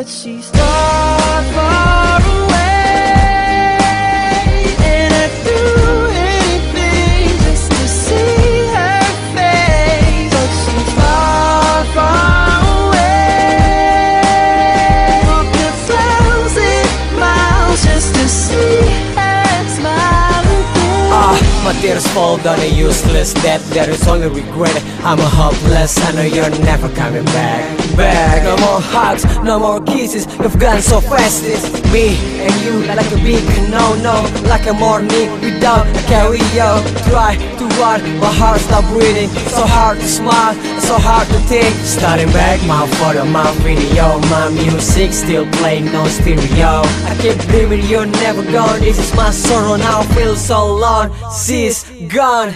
but she's far, tears fall down a useless debt. There is only regret, I'm a hopeless I know you're never coming back. Back, no more hugs, no more kisses. You've gone so fast, it's me and you Like a big no-no Like a morning. Without a carry-on Try to run, my heart stop breathing So hard to smile, so hard to think. Starting back, my photo, my video My music still playing, no stereo. I keep dreaming you're never gone. This is my sorrow, now I feel so alone. She's gone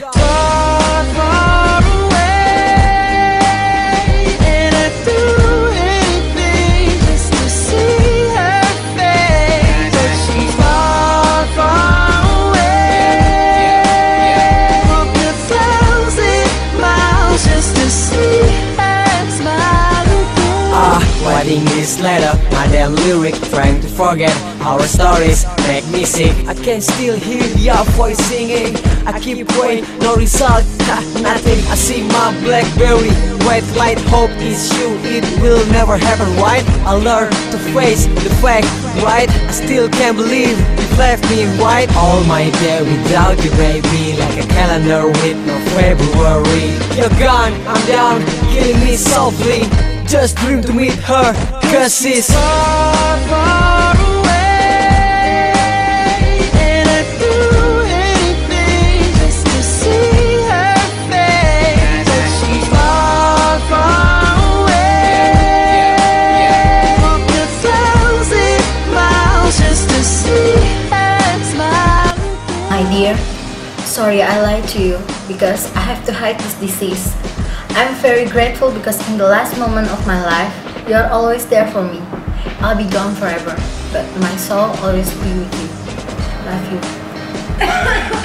writing this letter, my damn lyric Trying to forget our stories make me sick I can still hear your voice singing I keep waiting, no result, nothing I see my blackberry, white light Hope is you, it will never happen, right? I learn to face the fact, right? I still can't believe you left me, right? All my day without you, baby Like a calendar with no February You're gone, I'm down, killing me softly just dream to meet her, cause she's far, far away, and I'd do anything just to see her face. But she's far, far away. Walked a thousand miles just to see her smile. My dear, sorry I lied to you because I have to hide this disease. I'm very grateful because in the last moment of my life, you are always there for me. I'll be gone forever, but my soul always be with you. Love you.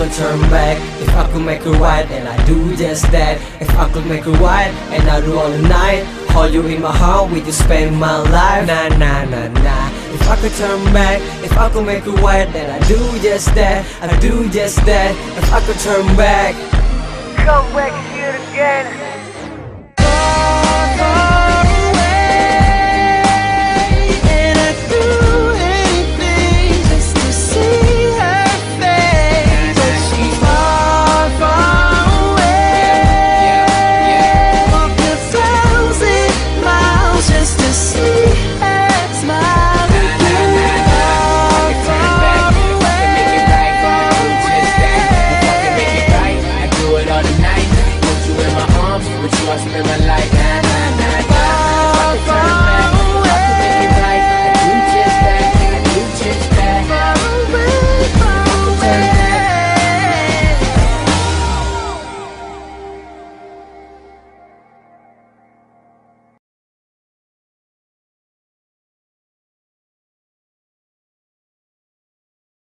could turn back, if I could make it right And I do just that. If I could make it right And I do all the night. Hold you in my heart with you spend my life. Na na na na If I could turn back, if I could make it right Then I do just that, I do just that. If I could turn back. Come back here again na na na.